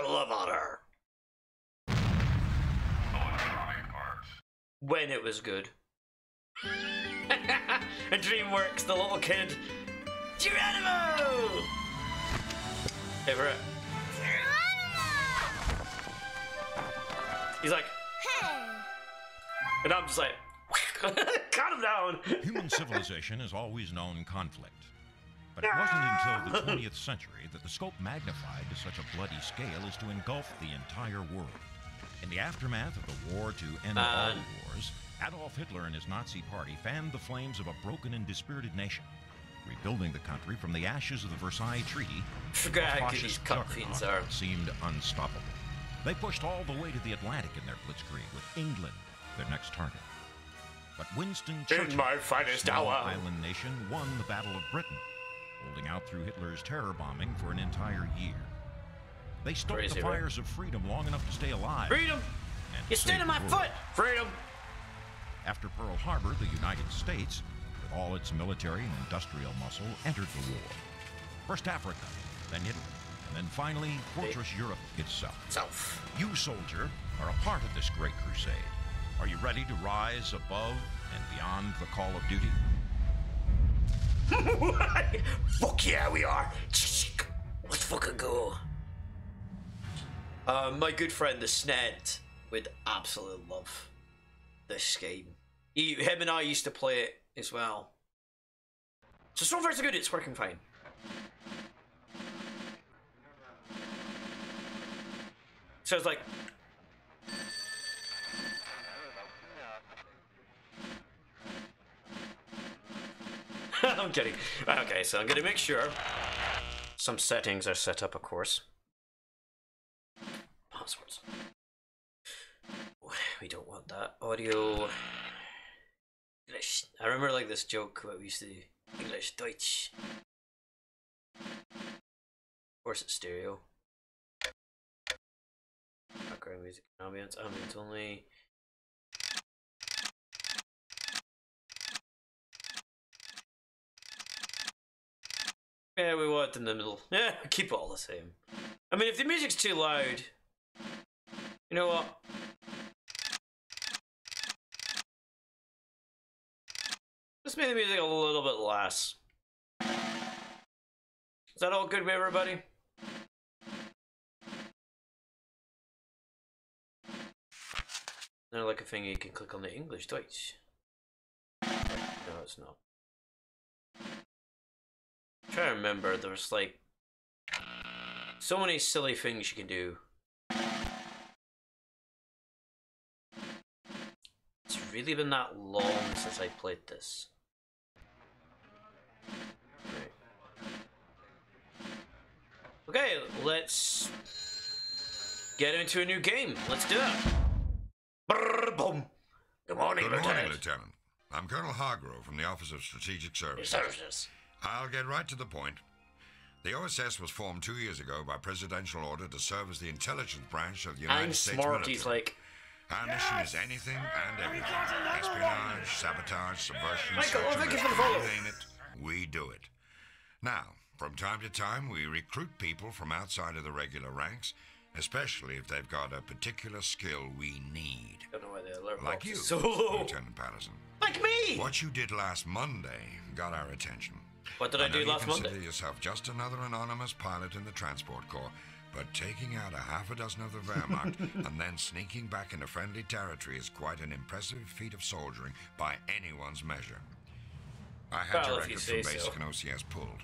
I love honor. When it was good. and DreamWorks, the little kid. Geronimo! Everett. He's like, and I'm just like, calm him down. Human civilization has always known conflict. But it wasn't until the 20th century that the scope magnified to such a bloody scale as to engulf the entire world. In the aftermath of the war to end all wars, Adolf Hitler and his Nazi party fanned the flames of a broken and dispirited nation, rebuilding the country from the ashes of the Versailles Treaty. Forget how good these cutscenes are. seemed unstoppable. They pushed all the way to the Atlantic in their blitzkrieg, with England their next target. But Winston Churchill, my finest hour. island nation, won the Battle of Britain, holding out through Hitler's terror bombing for an entire year. They stoked Crazy, the right? fires of freedom long enough to stay alive. Freedom! You save stand on my world. foot! Freedom! After Pearl Harbor, the United States, with all its military and industrial muscle, entered the war. First Africa, then Italy, and then finally Fortress Europe itself. Self. You, soldier, are a part of this great crusade. Are you ready to rise above and beyond the call of duty? Fuck yeah, we are. Let's fucking go. Uh, my good friend the Sned would absolutely love this game. He, him and I used to play it as well. So so far so good. It's working fine. So it's like. I'm kidding. Okay, so I'm gonna make sure some settings are set up, of course. Passwords. We don't want that. Audio. English. I remember like this joke what we used to do. English, Deutsch. Of course, it's stereo. Background music, ambience, ambience only. Yeah, we worked in the middle. Yeah, keep it all the same. I mean, if the music's too loud, you know what? Let's make the music a little bit less. Is that all good with everybody? Now, like a thing you can click on the English Deutsch. No, it's not. I'm trying to remember, there's like so many silly things you can do. It's really been that long since I played this. Okay, let's get into a new game. Let's do it. Boom. Good morning, Good Lieutenant. morning, Lieutenant. I'm Colonel Hargrove from the Office of Strategic Services. Services. I'll get right to the point. The OSS was formed two years ago by presidential order to serve as the intelligence branch of the United I'm States smart. military. He's like, Our mission is anything and everything. Espionage, sabotage, subversion, Michael, oh, thank you for the follow. Name it, we do it. Now, from time to time, we recruit people from outside of the regular ranks, especially if they've got a particular skill we need. don't know why the alert Like you, so. Lieutenant Patterson. Like me. What you did last Monday got our attention. What did I, know do you consider Monday? yourself just another anonymous pilot in the Transport Corps, but taking out a half a dozen of the Wehrmacht and then sneaking back into friendly territory is quite an impressive feat of soldiering by anyone's measure. I had Well, your record from basic so. and OCS pulled.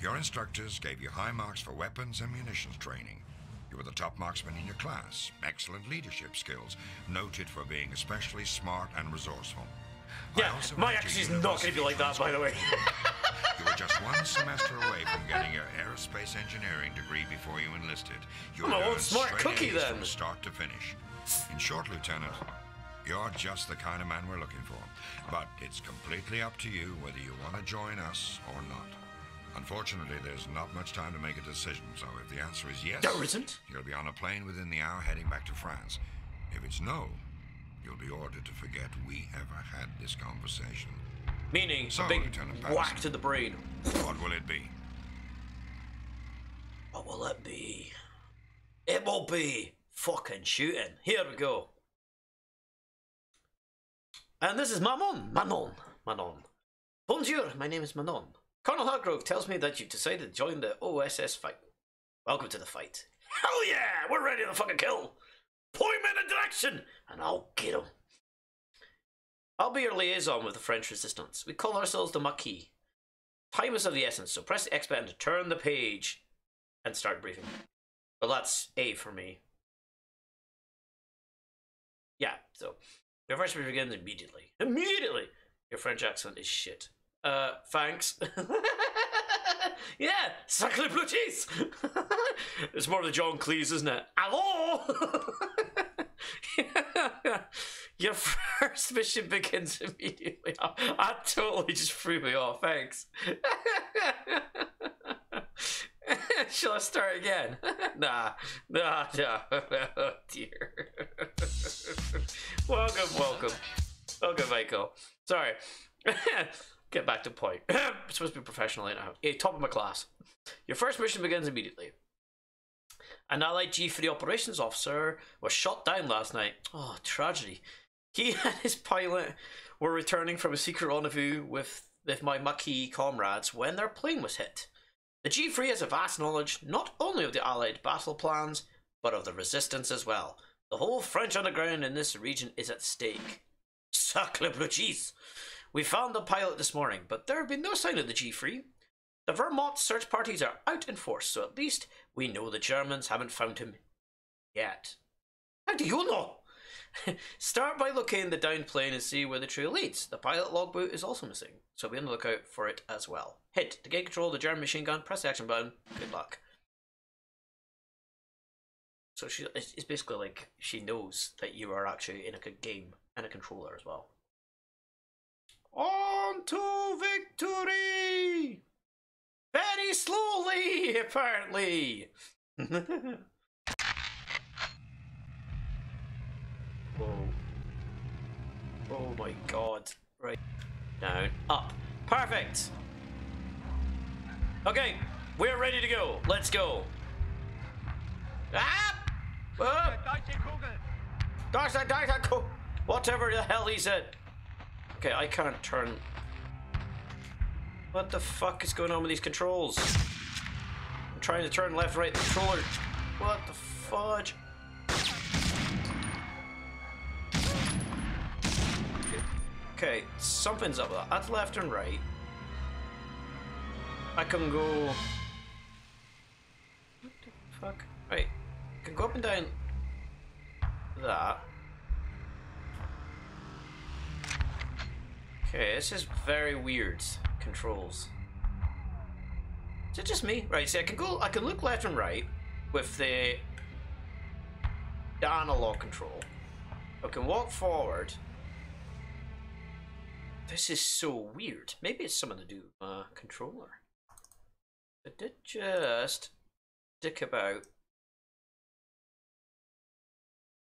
Your instructors gave you high marks for weapons and munitions training. You were the top marksman in your class, excellent leadership skills, noted for being especially smart and resourceful. Yeah, my had is not going to be like that, by the way. you were just one semester away from getting your aerospace engineering degree before you enlisted. You I'm a had old smart cookie A's then. from start to finish. In short, Lieutenant, you're just the kind of man we're looking for. But it's completely up to you whether you want to join us or not. Unfortunately, there's not much time to make a decision, so if the answer is yes, There isn't. you'll be on a plane within the hour heading back to France. If it's no, you'll be ordered to forget we ever had this conversation. Meaning, So, a big Lieutenant whack Patterson. to the brain. What will it be? What will it be? It will will be fucking shooting. Here we go. And this is Manon. Manon. Manon. Bonjour, my name is Manon. Colonel Hargrove tells me that you've decided to join the OSS fight. Welcome to the fight. Hell yeah! We're ready to fucking kill! Point me in a direction, and I'll get him. I'll be your liaison with the French resistance. We call ourselves the Maquis. Time is of the essence, so press the X button to turn the page and start briefing. Well, that's A for me. Yeah, so your first brief begins immediately. Immediately! Your French accent is shit. Uh, thanks. yeah, sacre bleu cheese! it's more of the John Cleese, isn't it? Hello! Your first mission begins immediately. I, I totally just threw me off. Thanks. Shall I start again? nah, nah, nah. Oh dear. welcome, welcome, welcome, Michael. Sorry. Get back to point. supposed to be professional now. Hey, top of my class. Your first mission begins immediately. An allied G3 operations officer was shot down last night. Oh, tragedy. He and his pilot were returning from a secret rendezvous with, with my Maquis comrades when their plane was hit. The G3 has a vast knowledge not only of the Allied battle plans, but of the resistance as well. The whole French underground in this region is at stake. Sacre bleu! We found the pilot this morning, but there have been no sign of the G3. The Wehrmacht search parties are out in force, so at least we know the Germans haven't found him yet. How do you know? Start by locating the downed plane and see where the trail leads. The pilot logbook is also missing, so be on the lookout for it as well. Hit to gain control of the German machine gun, press the action button. Good luck. So she it's basically like she knows that you are actually in a good game and a controller as well. On to victory! Very slowly, apparently. Whoa. Oh my god. Right. Down. Up. Perfect! Okay, we're ready to go. Let's go. Ah! Go. Whatever the hell he said. Okay, I can't turn. What the fuck is going on with these controls? I'm trying to turn left, right, the controller. What the fudge? Okay, something's up with that. That's left and right. I can go. What the fuck? Right. I can go up and down that. Okay, this is very weird controls. Is it just me? Right, see I can go I can look left and right with the, the analog control. I can walk forward. This is so weird. Maybe it's something to do with my controller. I did just dick about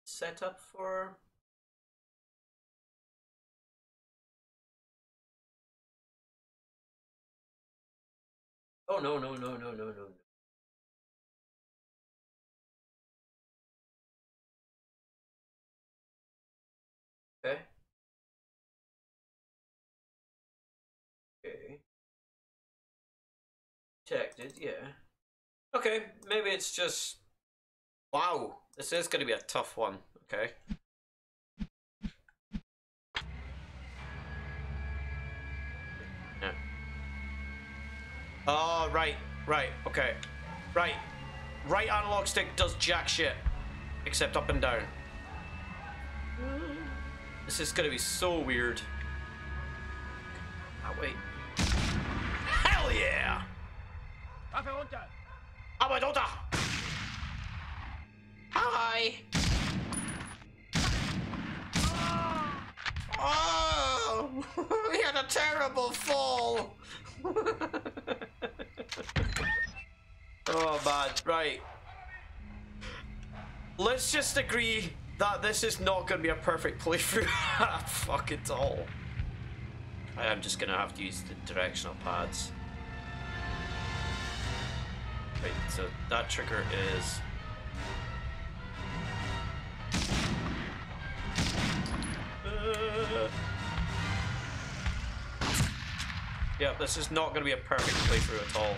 set up for Oh no no no no no no Okay. Okay. Detected, yeah. Okay, maybe it's just Wow, this is gonna be a tough one, okay. Oh, right, right, okay. Right. Right analog stick does jack shit. Except up and down. This is gonna be so weird. Oh, wait. Hell yeah! Abadota! Hi! Oh! We had a terrible fall! oh man, right. Let's just agree that this is not going to be a perfect playthrough at fucking all. I am just going to have to use the directional pads. Right, so that trigger is Yeah, this is not going to be a perfect playthrough at all.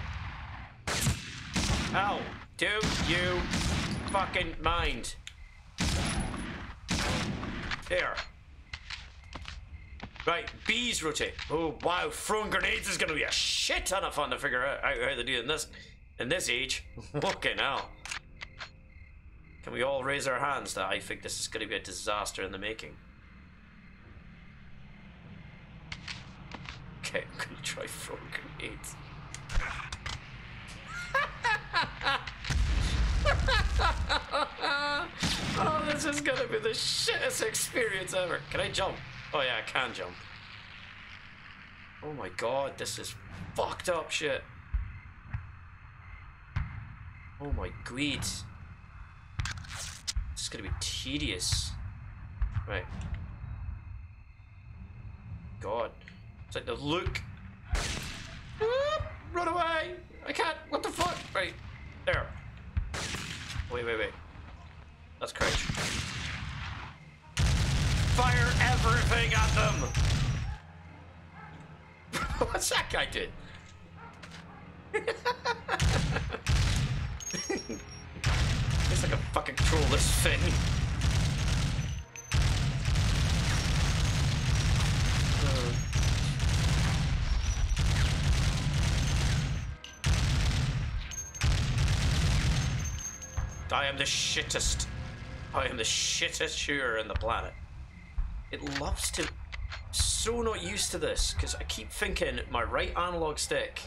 Ow! Do you fucking mind? There. Right, bees rotate. Oh wow, throwing grenades is gonna be a shit ton of fun to figure out how to do in this in this age. Fucking hell. Can we all raise our hands that I think this is gonna be a disaster in the making? Okay, I'm gonna try throwing grenades. oh, this is gonna be the shittest experience ever. Can I jump? Oh yeah, I can jump. Oh my god, this is fucked up shit. Oh my god. This is gonna be tedious. Right. God. It's like the. Ah, run away! I can't. What the fuck? Right. There. Wait, wait, wait. That's crouch. Fire everything at them! What's that guy did? it's like a fucking this thing. I am the shittest. I am the shittest shooter in the planet. It loves to. So not used to this because I keep thinking my right analog stick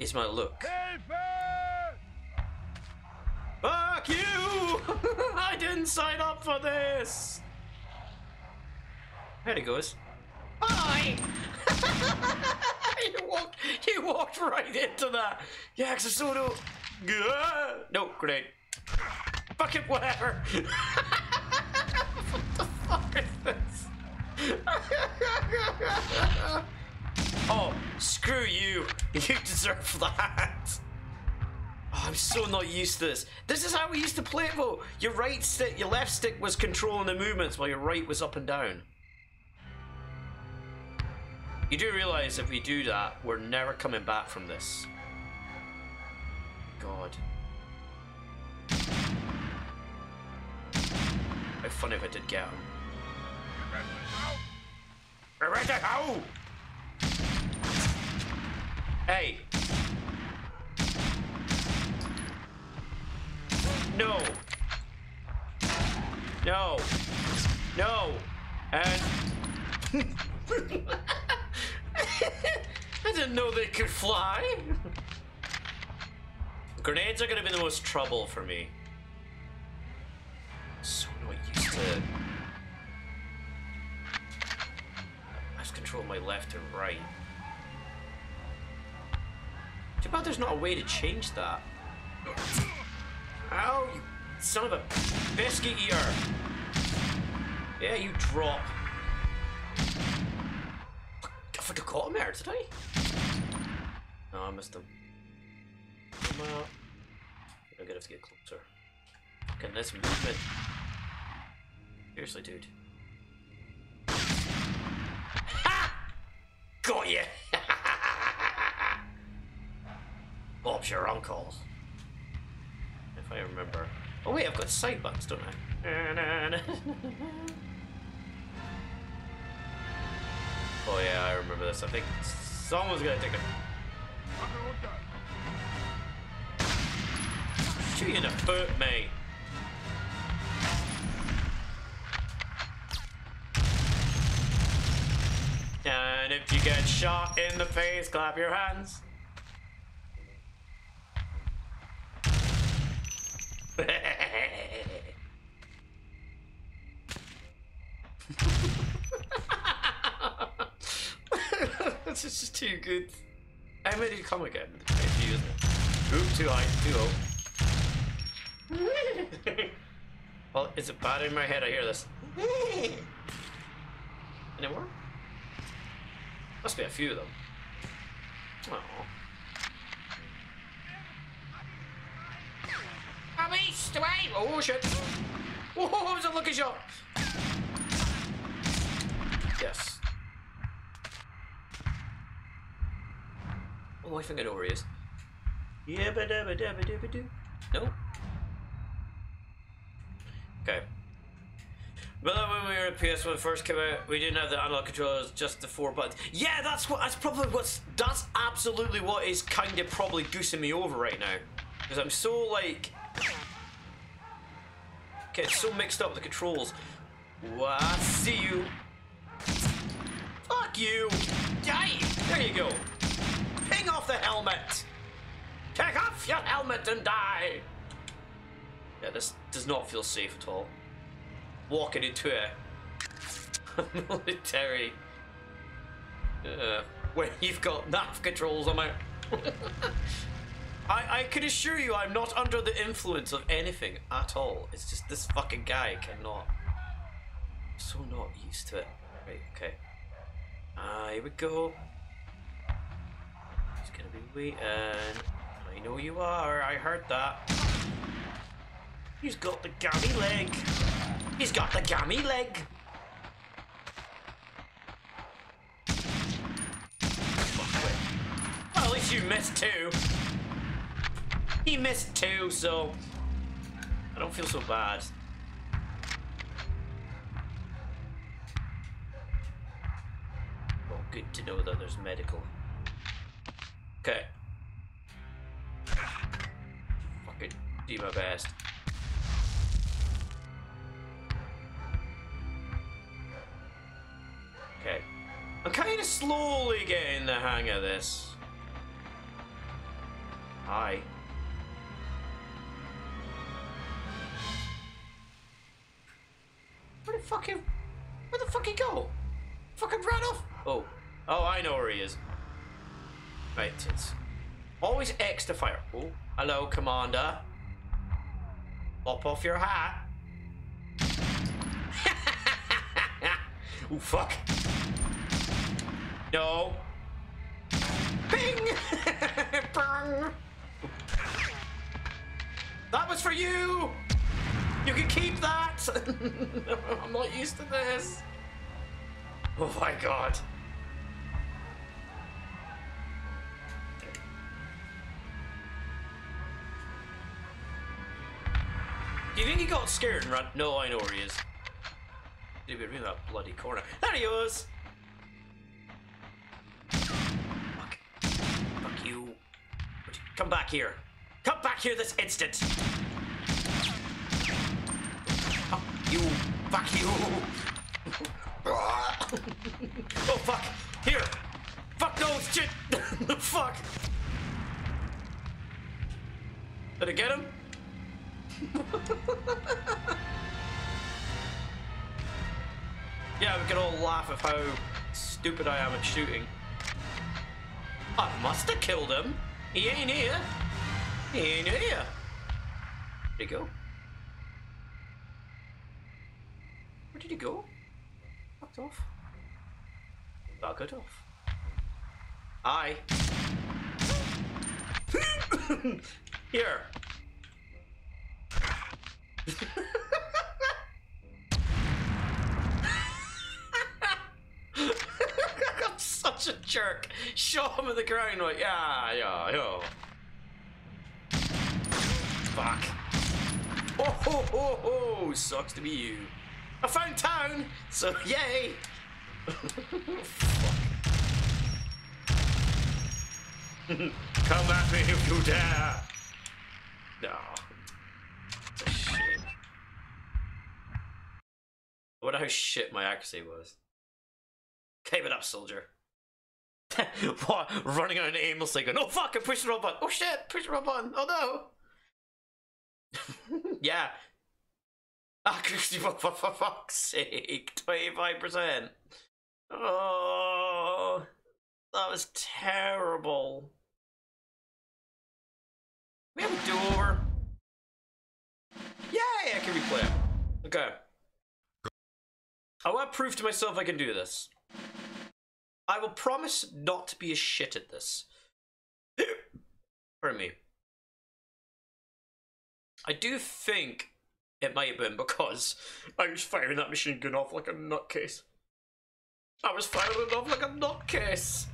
is my look. Fuck you! I didn't sign up for this. There he goes. Hi. you walked. You walked right into that. Yeah, because so no. No grenade. Fuck it, whatever. what the fuck is this? oh, screw you. You deserve that. Oh, I'm so not used to this. This is how we used to play it though. Your right stick, your left stick was controlling the movements while your right was up and down. You do realize if we do that, we're never coming back from this. God. How funny if I did get him. Hey. No. No. No. And. I didn't know they could fly. Grenades are gonna be the most trouble for me. So not used to. I have control my left and right. Too bad there's not a way to change that. Ow, you son of a biscuit eater. Yeah, you drop. I forgot him there, did I? No, I missed him. Well, I'm gonna have to get closer. Fucking this movement. Seriously, dude. Ha! Got you! Bob's your uncle. If I remember. Oh wait, I've got side buttons, don't I? oh yeah, I remember this. I think someone's gonna take it. Shoot you in the foot, mate. And if you get shot in the face, clap your hands. this is just too good. How many come again? Oop, too high, too low. well, is it bad in my head? I hear this. Anymore? Must be a few of them. Oh. I'm east away! Oh shit! Whoa, what was a lucky shot? Yes. Oh, I think I know where he is. Yabba dabba dabba dabba doo. No. Okay. Then when we were at PS1 first came out, we didn't have the analog controllers, just the four buttons. Yeah, that's what. That's probably what's. That's absolutely what is kind of probably goosing me over right now, because I'm so like. Okay, so mixed up with the controls. Well, I see you. Fuck you! Die! There you go. Ping off the helmet. Take off your helmet and die. Yeah, this does not feel safe at all. Walking into a military uh, where you've got nav controls on my. I, I can assure you I'm not under the influence of anything at all. It's just this fucking guy cannot. So not used to it. Right, okay. Ah, here we go. He's gonna be waiting. I know you are, I heard that. He's got the gammy leg. He's got the gammy leg. Well, at least you missed two. He missed two, so I don't feel so bad. Well, good to know that there's medical. Okay. Fucking do my best. Slowly getting the hang of this. Hi. Where the fuck he, where the fuck he go? Fucking ran off. Oh, oh, I know where he is. Right, it's always X to fire. Oh, hello, Commander. Pop off your hat. oh fuck. No. Bing! That was for you! You can keep that! I'm not used to this. Oh my god. Do you think he got scared and ran? No, I know where he is. Did we in that bloody corner? There he was! Fuck you. Come back here. Come back here this instant! Fuck you. Fuck you. oh fuck. Here. Fuck those shit. fuck. Did I get him? yeah, we can all laugh at how stupid I am at shooting. I must have killed him. He ain't here. He ain't here. Where'd he go? Where did he go? Fucked off. Good off. Hi. Here. jerk. Shot him in the ground like, yeah, yeah, yeah. Fuck. Oh, ho, ho, ho. Sucks to be you. I found town, so yay. Come at me if you dare. No. It's a. I wonder how shit my accuracy was. Keep it up, soldier. what? Running around aimlessly going, oh fuck, I pushed the wrong button. Oh shit, pushed the wrong button. Oh no. yeah. Ah, for, for, for fuck's sake. 25%. Oh, that was terrible. We have a do-over. Yay, I can replay it. Okay. I want to prove to myself I can do this. I will promise not to be a shit at this. Pardon me. I do think it might have been because I was firing that machine gun off like a nutcase. I was firing it off like a nutcase.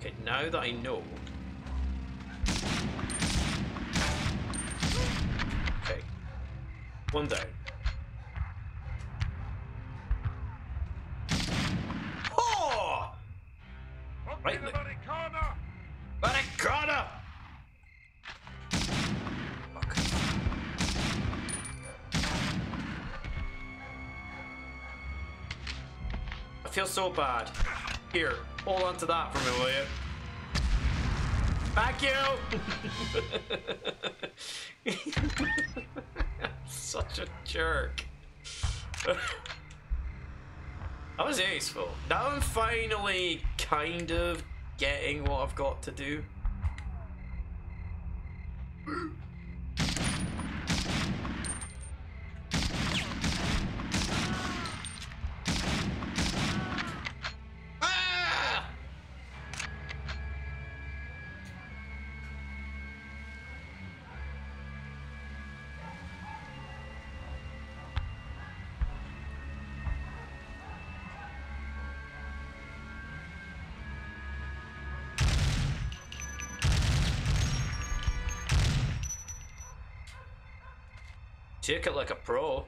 Okay, now that I know. Okay. One down. Right. Barricada! Fuck. I feel so bad. Here, hold on to that for me, will you? Thank you! Such a jerk. that was useful. Now I'm finally kind of getting what I've got to do. Took it like a pro.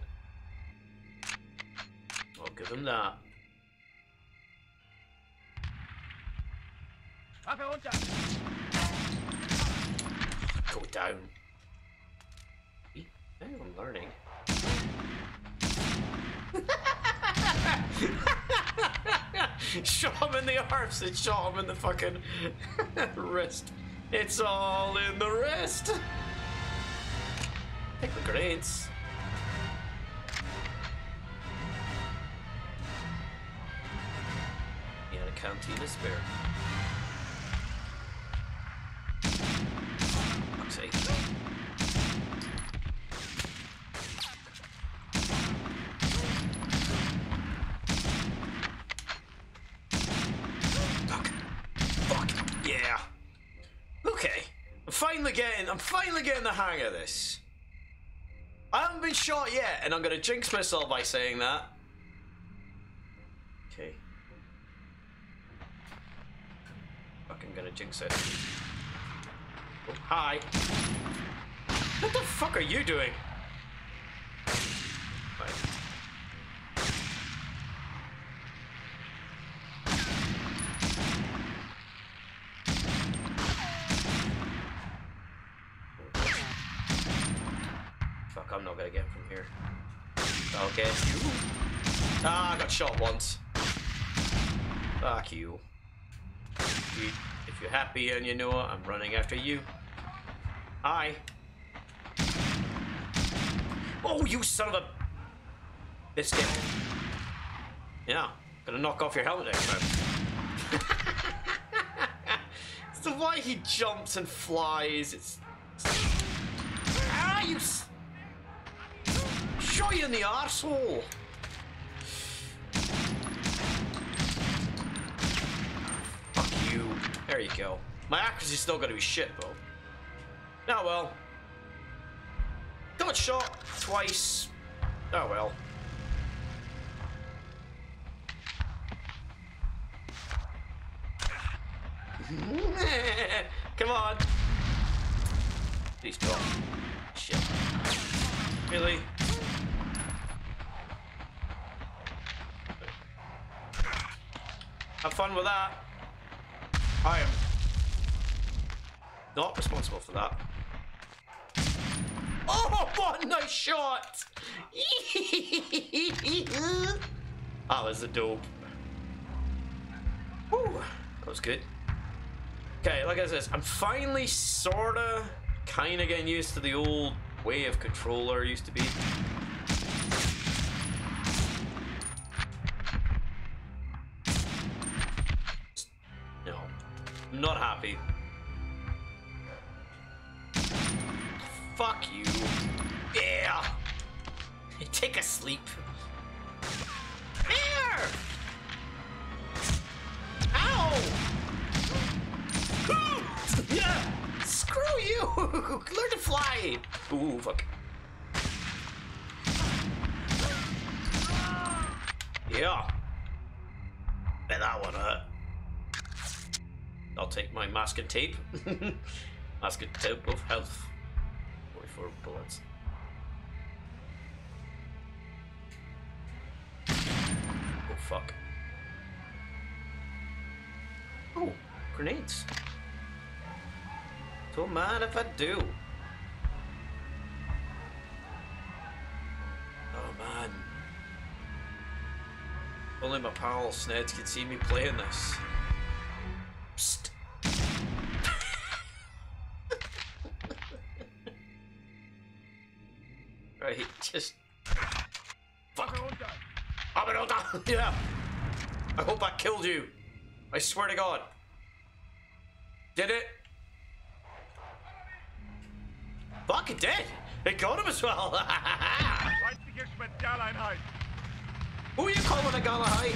I'll give him that. Go down. Now I'm learning. shot him in the arms and shot him in the fucking wrist. It's all in the wrist. Take the grenades. Yeah, a canteen spare. Fuck's sake. Fuck. Fuck. Yeah. Okay. I'm finally getting I'm finally getting the hang of this. I haven't been shot yet, and I'm gonna jinx myself by saying that. Okay. Fucking gonna jinx it. Oh, hi. What the fuck are you doing? Right. Fuck, I'm not gonna get from here. Okay. Ah, I got shot once. Fuck you. If you're happy and you know it, I'm running after you. Hi. Oh, you son of a biscuit. Yeah, gonna knock off your helmet next time. it's the way he jumps and flies. It's. Ah, you. Shot you in the arsehole. Fuck you. There you go. My accuracy's still gonna be shit though. Ah, oh well. Got shot twice. Oh well. Come on. Please drop. Shit. Really? Have fun with that. I am not responsible for that. Oh, what a nice shot! that was a dope. Woo, that was good. Okay, like I said, I'm finally sorta, kinda getting used to the old way of controller used to be. And tape. mask and tape of health. 44 bullets. Oh fuck. Oh, grenades. Don't mind if I do. Oh man. Only my pal Sneds can see me playing this. I you. I swear to God. Did it? Fuck, it did! It got him as well! Who are you calling a Galahai?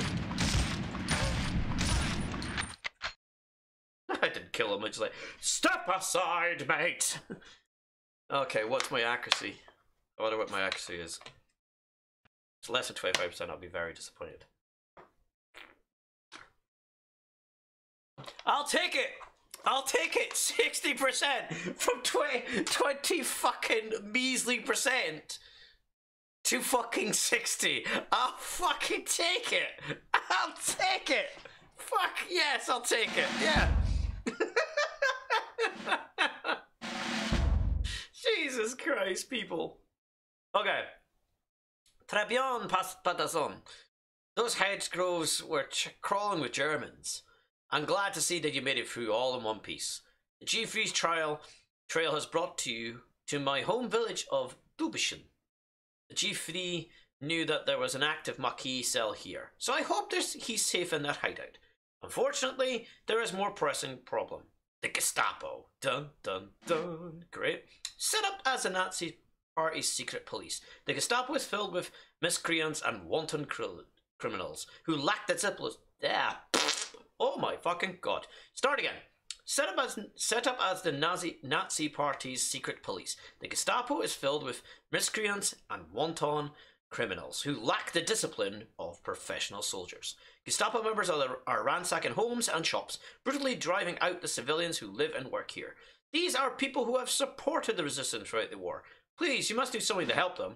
I didn't kill him, I just like, step aside, mate! okay, what's my accuracy? I wonder what my accuracy is. It's less than 25%, I'll be very disappointed. I'll take it! I'll take it! 60% from 20, 20 fucking measly percent to fucking 60. I'll fucking take it. I'll take it. Fuck yes, I'll take it. Yeah. Jesus Christ, people. Okay. Très bien, pas- Patterson. Those hedgerows were crawling with Germans. I'm glad to see that you made it through all in one piece. The G3's trial trail has brought to you to my home village of Dubischen. The G3 knew that there was an active Maquis cell here, so I hope he's safe in that hideout. Unfortunately, there is more pressing problem. The Gestapo. Dun dun dun. Great. Set up as a Nazi party's secret police. The Gestapo is filled with miscreants and wanton cr- criminals who lack the discipline. Yeah. Oh my fucking god. Start again. Set up as set up as the Nazi Nazi party's secret police. The Gestapo is filled with miscreants and wanton criminals who lack the discipline of professional soldiers. Gestapo members are, are ransacking homes and shops, brutally driving out the civilians who live and work here. These are people who have supported the resistance throughout the war. Please, you must do something to help them.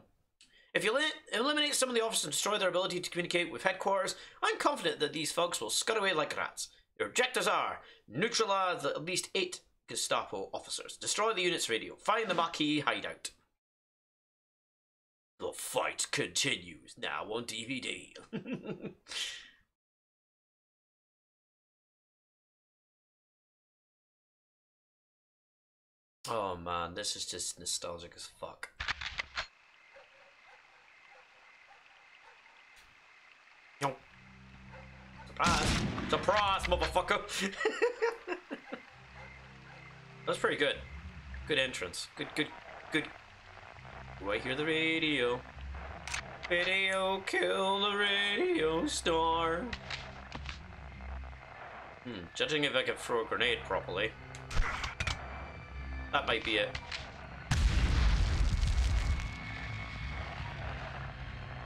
If you eliminate some of the officers and destroy their ability to communicate with headquarters, I'm confident that these folks will scud away like rats. Your objectives are neutralize at least eight Gestapo officers, destroy the unit's radio, find the Maquis hideout. The fight continues now on DVD. oh man, this is just nostalgic as fuck. Surprise! Surprise, motherfucker! That's pretty good. Good entrance. Good, good, good. Do I hear the radio? Radio, kill the radio star. Hmm, judging if I can throw a grenade properly. That might be it.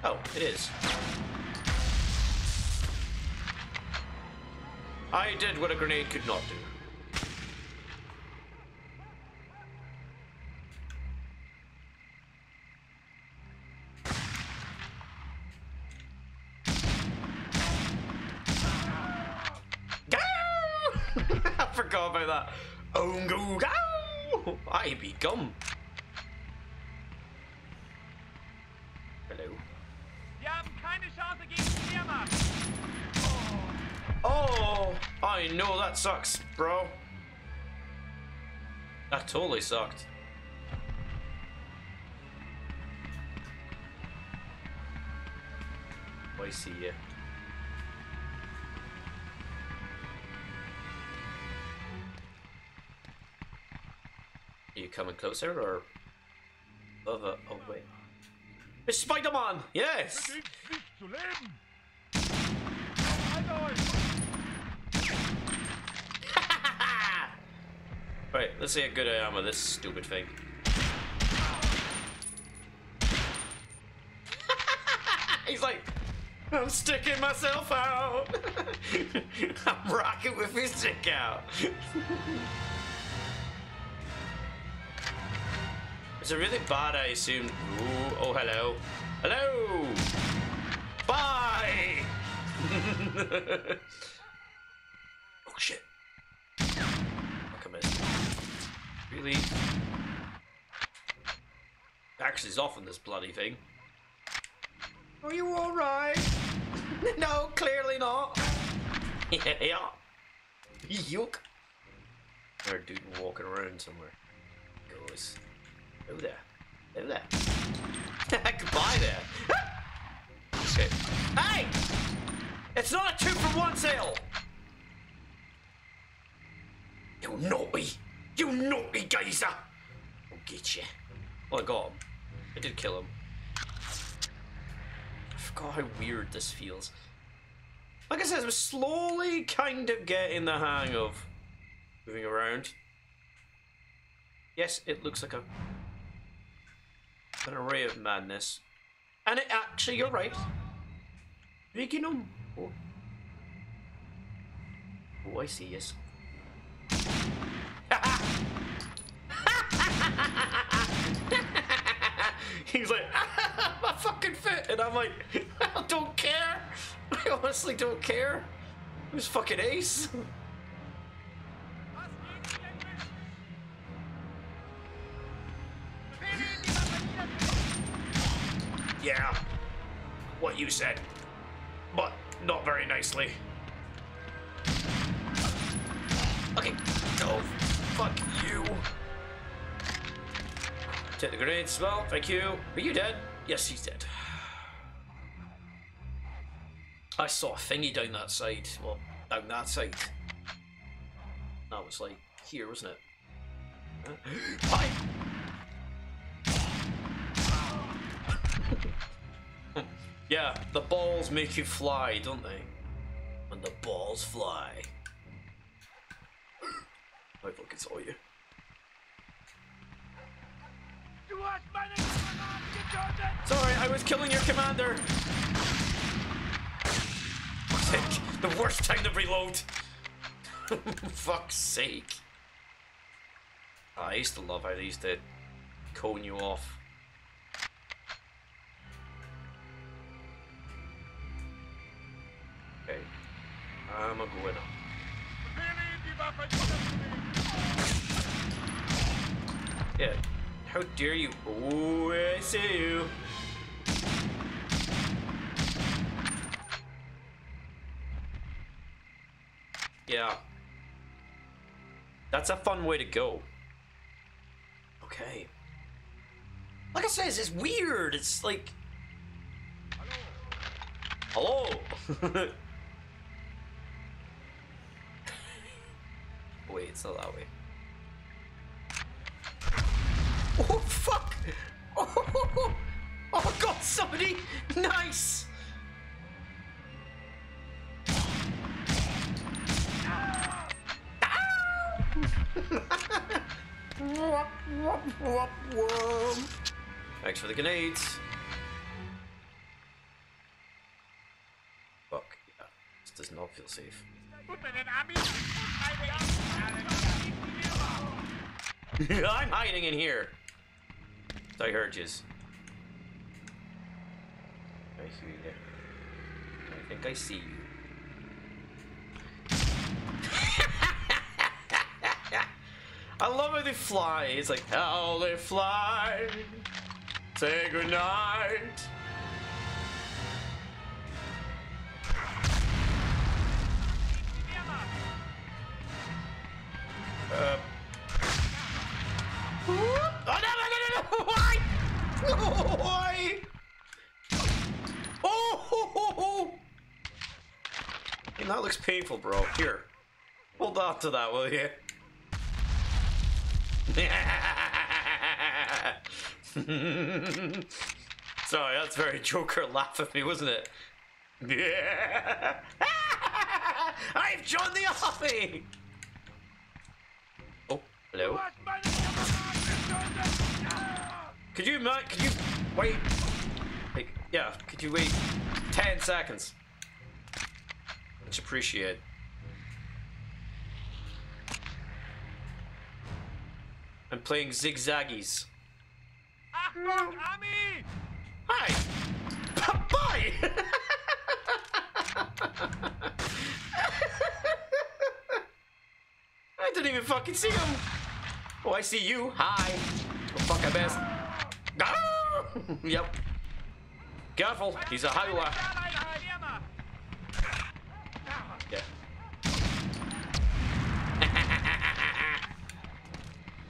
Oh, it is. I did what a grenade could not do. I forgot about that. Go! I be gum. Hello. Wir haben keine Chance gegen. Oh, I know that sucks, bro. That totally sucked. I see you. Are you coming closer or over? Oh wait, it's Spider-Man. Yes. Gilt sich zu leben. Halt euch. Right, let's see how good I am with this stupid thing. He's like, I'm sticking myself out. I'm rocking with his stick out. Is it really bad? I assume. Ooh, oh, hello. Hello. Bye. oh shit. Fuck I missed. Really? Axe is off on this bloody thing. Are you alright? no, clearly not. yeah. Yuck. Or dude walking around somewhere. Goes. Oh there. Oh there. Goodbye there. okay. Hey! It's not a two for one sale! You naughty! You naughty geyser! I'll get you. Well, I got him. I did kill him. I forgot how weird this feels. Like I said, I'm slowly kind of getting the hang of moving around. Yes, it looks like a an array of madness. And it actually, you're right. Of... Oh. oh, I see, yes. He's like, my fucking fit, and I'm like, I don't care. I honestly don't care. It was fucking ace. yeah, what you said, but not very nicely. Okay, go. Fuck you. Take the grenades. Well, thank you. Are you dead? Yes, he's dead. I saw a thingy down that side. Well, down that side. That was like here, wasn't it? Yeah, the balls make you fly, don't they? When the balls fly. I fucking saw you. Sorry, I was killing your commander. Sake, the worst time to reload. Fuck's sake. I used to love how they used to cone you off. That's a fun way to go. Okay. Like I said, it's weird. It's like. Hello? Wait, it's not that way. Oh fuck! Oh, oh god, somebody! Nice! Thanks for the grenades. Fuck, yeah. This does not feel safe. I'm hiding in here. I heard yous. I hear you. I think I see you. How they fly. It's like how they fly. Say goodnight. Uh, Oh, no, no, no, no! Why? Why? Oh, ho, ho, ho. That looks painful, bro. Here. Hold on to that, will you? Sorry, that's very Joker laugh at me, wasn't it? Yeah. I've joined the army! Oh, hello? Could you, Matt? Could you wait? Like, Yeah, could you wait 10 seconds? Much appreciate. I'm playing zigzaggies. Ami! Hi! Bye! I didn't even fucking see him! Oh, I see you. Hi! Oh, fuck, I missed. Yep. Careful, he's a howler.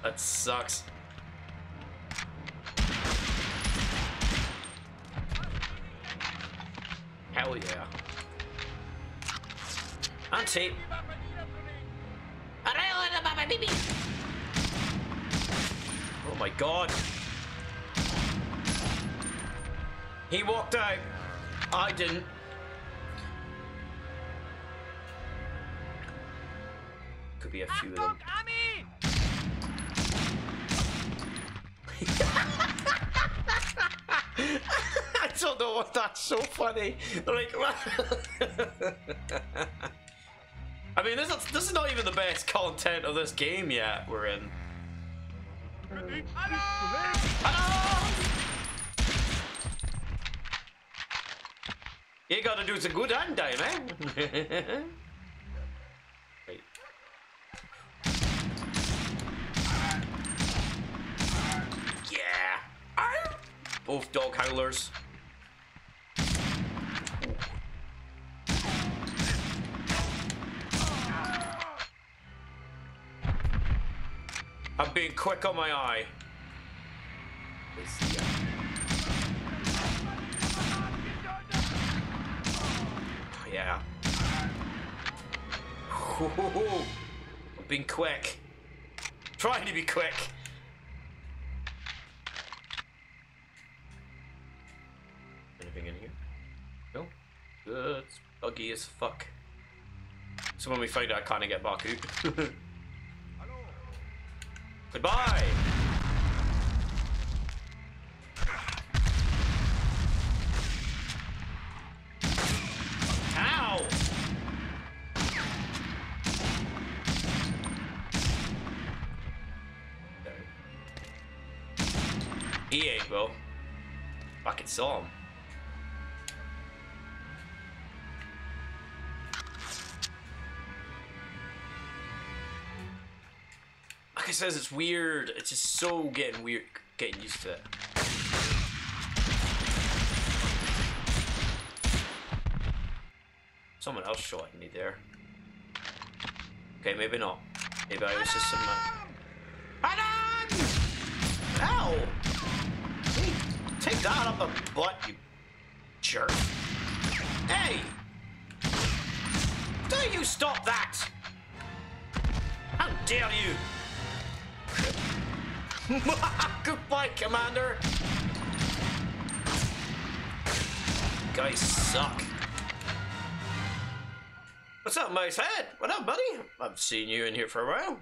That sucks. Hell yeah. Auntie. Oh my god. He walked out. I didn't. Could be a few of them. Don't know what that's so funny. Like, I mean, this is, this is not even the best content of this game yet. We're in. Hello! You gotta do some good hand time, eh? Yeah! Both dog howlers. I'm being quick on my eye. Yeah. I'm being quick. Trying to be quick. Anything in here? No? Good. Buggy as fuck. So when we find out, I kind of get Baku. Goodbye! Says, it's weird. It's just so getting weird, getting used to it. Someone else shot me there. Okay, maybe not. Maybe I was just some. Uh... Adam! Ow! Take that up the butt, you jerk. Hey! Do you stop that! How dare you! Goodbye, Commander! Guys suck. What's up, Mouse Head? What up, buddy? I've seen you in here for a while.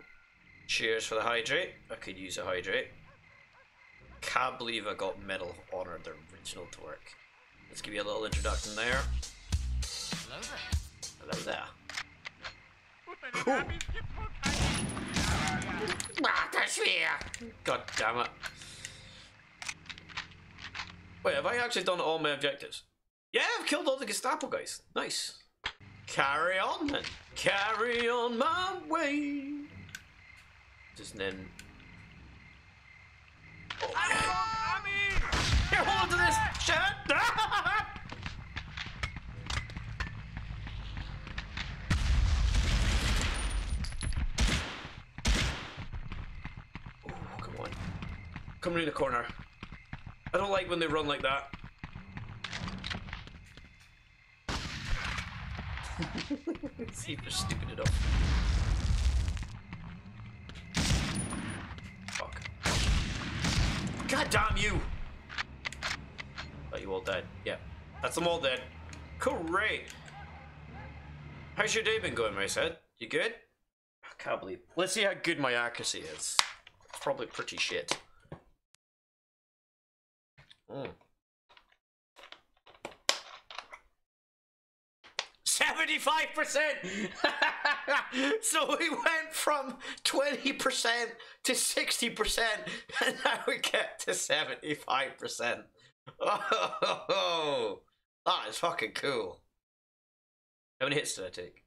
Cheers for the hydrate. I could use a hydrate. Can't believe I got Medal of Honor, the original to work. Let's give you a little introduction there. Hello there. Hello there. Gut, Ah, that's fair. God damn it. Wait, have I actually done all my objectives? Yeah, I've killed all the Gestapo guys. Nice. Carry on then. Carry on my way. Just then. Oh, Achtung, Ami! Here, hold on to this. Shit. Oh, come on. Come around the corner. I don't like when they run like that. See if they're stupid enough. Fuck. God damn you! Are you all dead? Yeah. That's them all dead. Great! How's your day been going, my Moisehead? You good? I can't believe. Let's see how good my accuracy is. It's probably pretty shit. Mm. 75%! so we went from 20% to 60%, and now we get to 75%. Oh, that is fucking cool. How many hits did I take?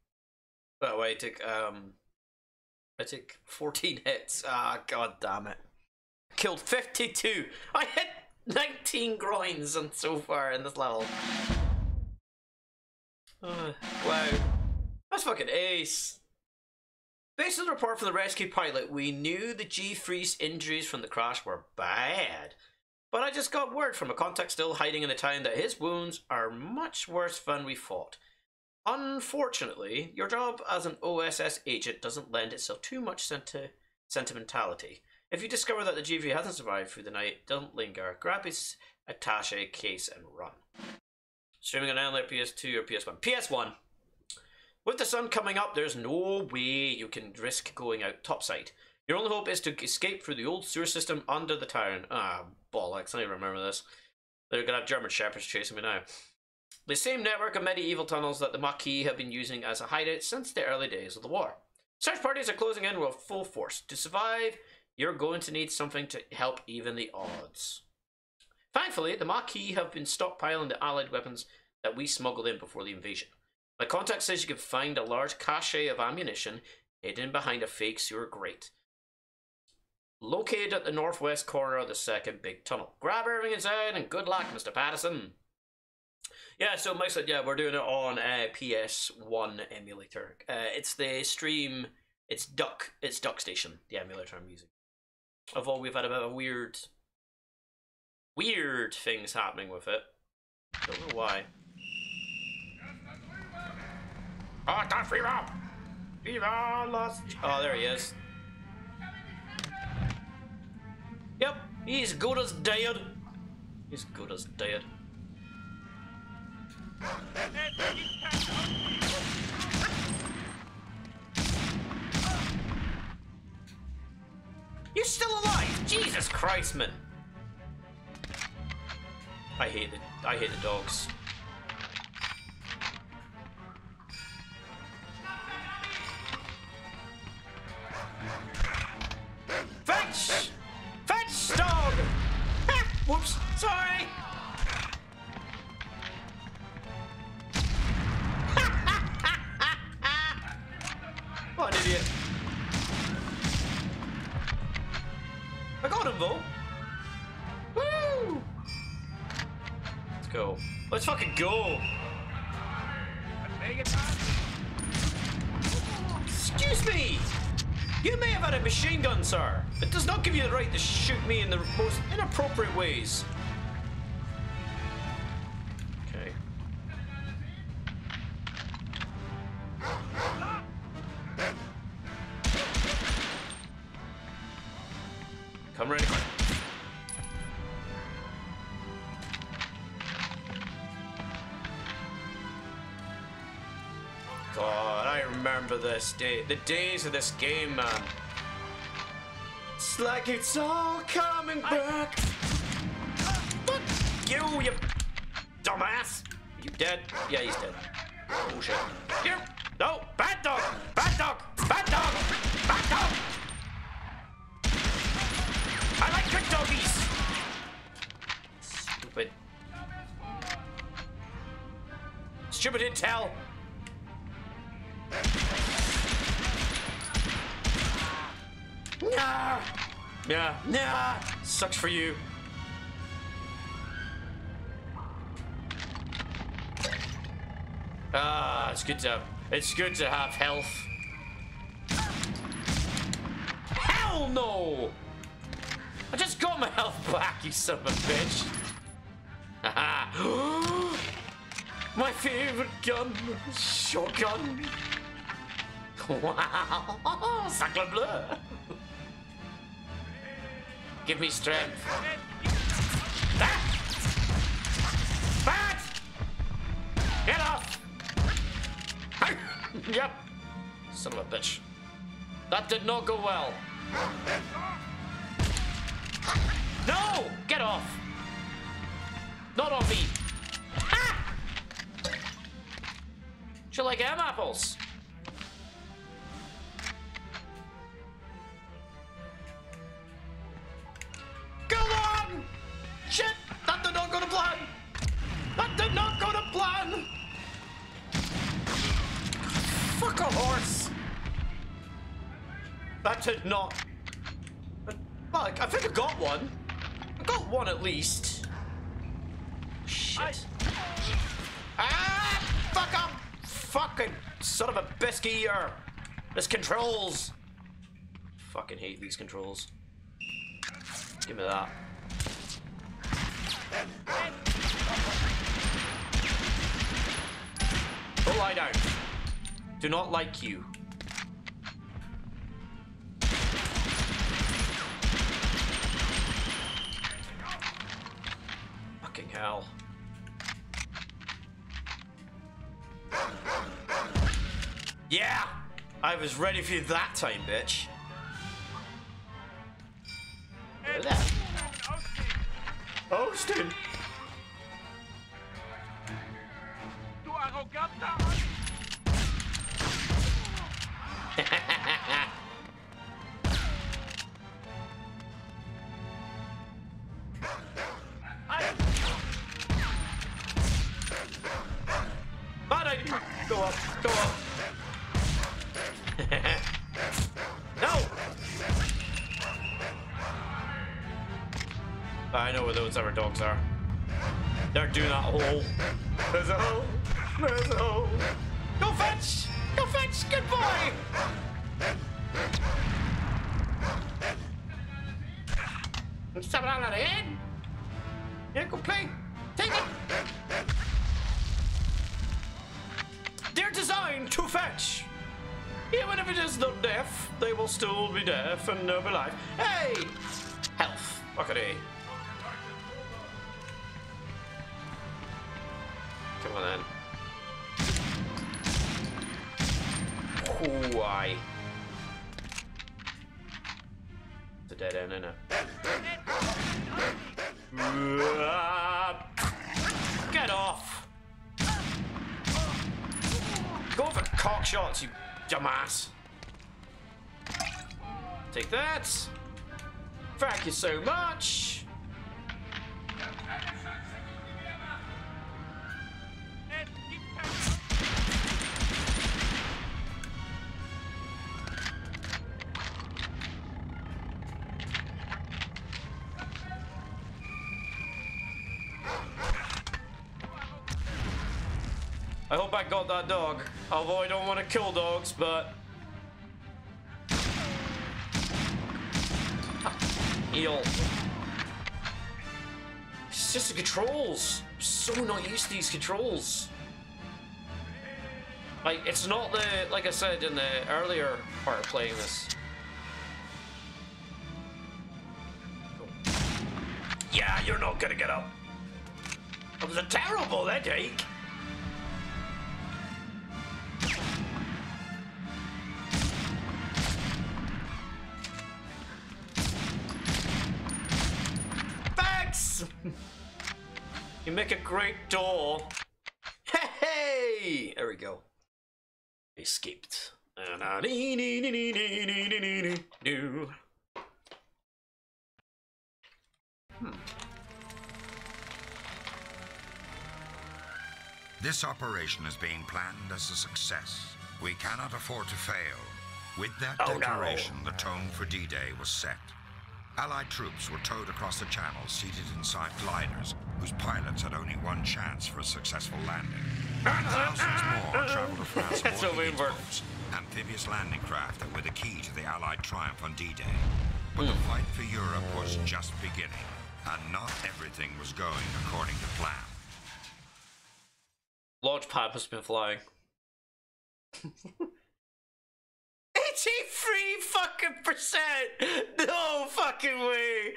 Oh, well, I took, um, I took 14 hits. Ah, oh, god damn it. Killed 52. I hit 19 groins and so far in this level. Uh, wow. That's fucking ace. Based on the report from the rescue pilot, we knew the G-3's injuries from the crash were bad. But I just got word from a contact still hiding in the town that his wounds are much worse than we thought. Unfortunately, your job as an OSS agent doesn't lend itself too much senti- sentimentality. If you discover that the G-3 hasn't survived through the night, don't linger. Grab his attache case and run. Streaming on either PS2 or PS1. PS1. With the sun coming up, there's no way you can risk going out topside. Your only hope is to escape through the old sewer system under the town. Ah, bollocks, I remember this. They're gonna have German shepherds chasing me now. The same network of medieval tunnels that the Maquis have been using as a hideout since the early days of the war. Search parties are closing in with full force. To survive, you're going to need something to help even the odds. Thankfully, the Maquis have been stockpiling the allied weapons that we smuggled in before the invasion. My contact says you can find a large cache of ammunition hidden behind a fake sewer grate. Located at the northwest corner of the second big tunnel. Grab everything inside and good luck, Mr. Patterson. Yeah, so Mike said, yeah, we're doing it on uh, PS1 emulator. Uh, it's the stream, it's Duck, it's DuckStation, the emulator I'm using. Although we've had a bit of weird, weird things happening with it. Don't know why. Oh, it's not free Rob! Viva lost. Oh, there he is. Yep, he's good as dead. He's good as dead. Jesus Christ, man! I hate the I hate the dogs. Remember this day, the days of this game, man. It's like it's all coming back. Fuck you, you dumbass. You dead? Yeah, he's dead. Oh shit. Here. No, bad dog, bad dog, bad dog, bad dog. I like doggies. Stupid. Stupid intel. Nah. Yeah. Nah. Sucks for you. Ah, it's good to it's good to have health. Hell no! I just got my health back, you son of a bitch. My favorite gun, shotgun. Wow, sacre bleu. Give me strength. Ah! Bat! Get off! yep. Son of a bitch. That did not go well. No! Get off! Not on me! Ah! She like M apples. Not go to plan! That did not go to plan! Fuck a horse! That did not. Well, I think I got one. I got one at least. Shit. Ah! Fuck up! Fucking son of a biscuit! This controls! Fucking hate these controls. Give me that. Go lie down. Do not like you. Fucking hell. Yeah! I was ready for you that time, bitch. Look at dogs are. They're doing that hole. There's a hole. There's a hole. Go fetch! Go fetch! Good boy! Stop it out of the head! Yeah, go play. Take it! They're designed to fetch. Even if it is not deaf, they will still be deaf and never be alive. Hey! Health. Okay. Come on then. Why? It's a dead end, isn't it? Get off! Go for cock shots, you dumbass. Take that. Thank you so much. That dog. Although I don't want to kill dogs, but. Eel. It's just the controls. I'm so not used to these controls. Like, it's not the, like I said in the earlier part of playing this. Yeah, you're not gonna get up. It was a terrible headache. you make a great door. Hey, hey! There we go. Escaped. Hmm. This operation is being planned as a success. We cannot afford to fail. With that Oh, no. declaration, the tone for D-Day was set. Allied troops were towed across the channel, seated inside gliders, whose pilots had only one chance for a successful landing. Thousands more traveled to France That's so aboard the weird. boats, amphibious landing craft that were the key to the Allied triumph on D-Day. But the hmm. fight for Europe was just beginning, and not everything was going according to plan. Launchpad has been flying. 83 fucking percent! No fucking way!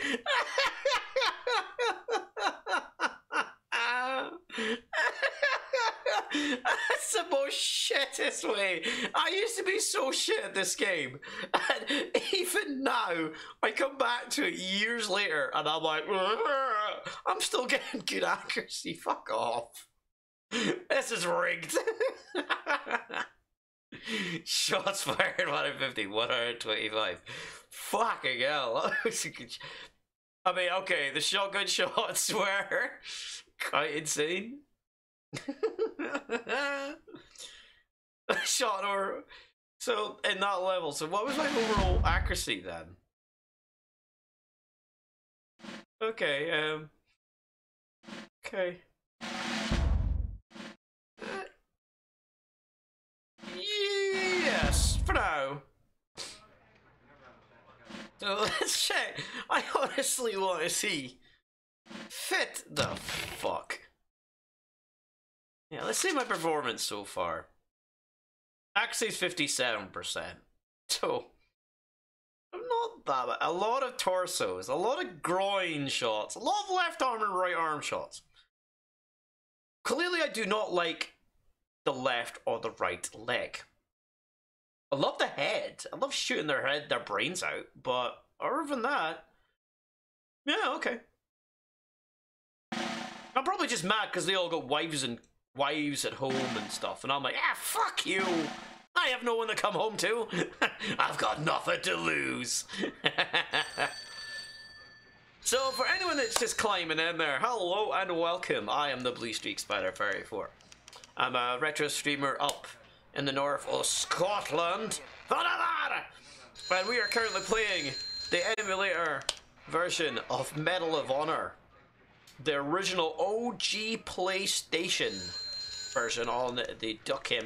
That's the most shittest way. I used to be so shit at this game. And even now, I come back to it years later and I'm like, I'm still getting good accuracy. Fuck off. this is rigged. Shots fired 150, 125. Fucking hell. I mean, okay, the shotgun shots were quite insane. Shot or so in that level. So what was my overall accuracy then? Okay, um Okay. Now. So let's check. I honestly want to see. Fit the fuck. Yeah, let's see my performance so far. Accuracy's 57%. So, I'm not that bad. A lot of torsos, a lot of groin shots, a lot of left arm and right arm shots. Clearly, I do not like the left or the right leg. I love the head. I love shooting their head, their brains out. But other than that, yeah, okay. I'm probably just mad because they all got wives and wives at home and stuff, and I'm like, ah, fuck you. I have no one to come home to. I've got nothing to lose. so, for anyone that's just climbing in there, hello and welcome. I am the Blue Streak Spider 34. I'm a retro streamer up in the north of Scotland. And we are currently playing the emulator version of Medal of Honor. The original OG PlayStation version on the Duck